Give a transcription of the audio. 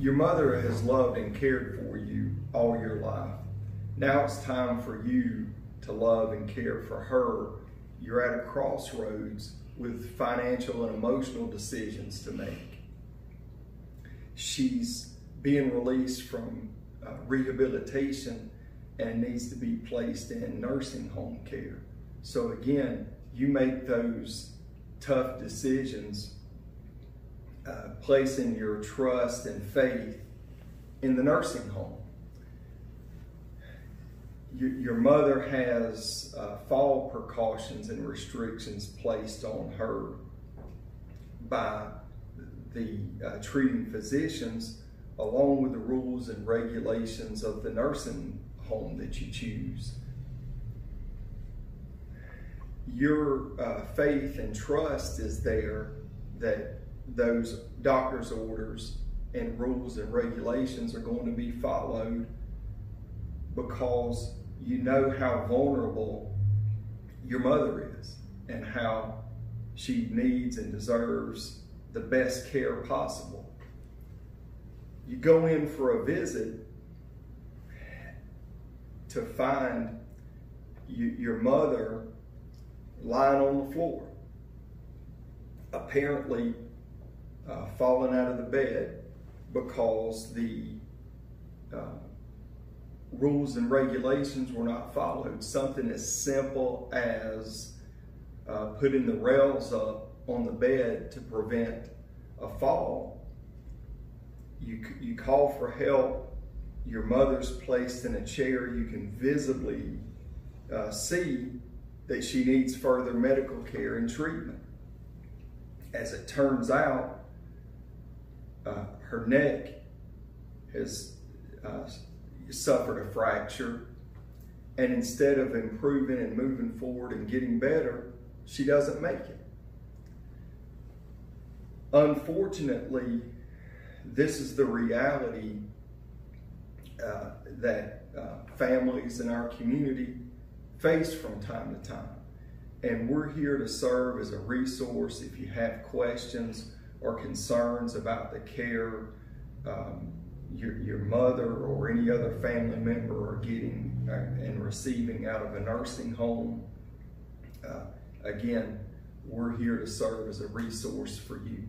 Your mother has loved and cared for you all your life. Now it's time for you to love and care for her. You're at a crossroads with financial and emotional decisions to make. She's being released from uh, rehabilitation and needs to be placed in nursing home care. So again, you make those tough decisions, uh, placing your trust and faith in the nursing home. Your, your mother has uh, fall precautions and restrictions placed on her by the uh, treating physicians, along with the rules and regulations of the nursing home that you choose. Your uh, faith and trust is there that those doctor's orders and rules and regulations are going to be followed because you know how vulnerable your mother is and how she needs and deserves the best care possible. You go in for a visit to find you, your mother lying on the floor, apparently uh, falling out of the bed because the uh, rules and regulations were not followed. Something as simple as uh, putting the rails up on the bed to prevent a fall. You, you call for help your mother's placed in a chair, you can visibly uh, see that she needs further medical care and treatment. As it turns out, uh, her neck has uh, suffered a fracture, and instead of improving and moving forward and getting better, she doesn't make it. Unfortunately, this is the reality uh, that uh, families in our community face from time to time. And we're here to serve as a resource if you have questions or concerns about the care um, your, your mother or any other family member are getting uh, and receiving out of a nursing home. Uh, again, we're here to serve as a resource for you.